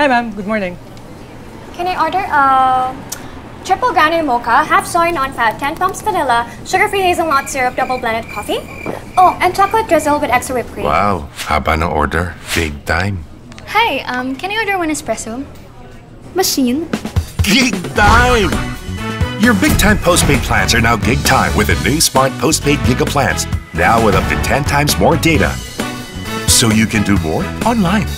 Hi, ma'am. Good morning. Can I order a triple grande mocha, half soy, non-fat, 10 pumps vanilla, sugar-free hazelnut syrup, double blended coffee? Oh, and chocolate drizzle with extra whipped cream. Wow, haba na order. Big time. Hi, um, can I order one espresso? Machine. Gig time! Your big time postpaid plans are now gig time with the new smart postpaid Giga plans. Now with up to 10 times more data. So you can do more online